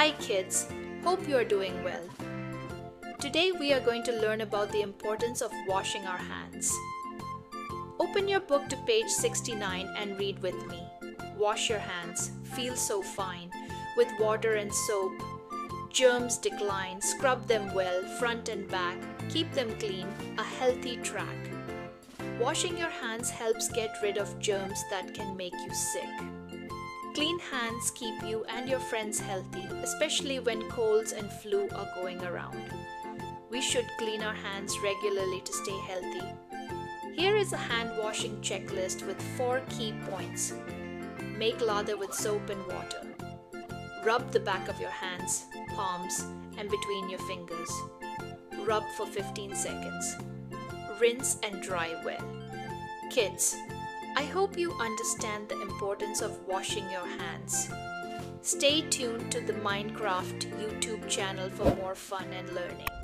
Hi kids, hope you are doing well. Today we are going to learn about the importance of washing our hands. Open your book to page 69 and read with me. Wash your hands, feel so fine, with water and soap. Germs decline, scrub them well, front and back, keep them clean, a healthy track. Washing your hands helps get rid of germs that can make you sick. Clean hands keep you and your friends healthy, especially when colds and flu are going around. We should clean our hands regularly to stay healthy. Here is a hand washing checklist with four key points. Make lather with soap and water. Rub the back of your hands, palms, and between your fingers. Rub for 15 seconds. Rinse and dry well. Kids, I hope you understand the importance of washing your hands. Stay tuned to the Mindcraft YouTube channel for more fun and learning.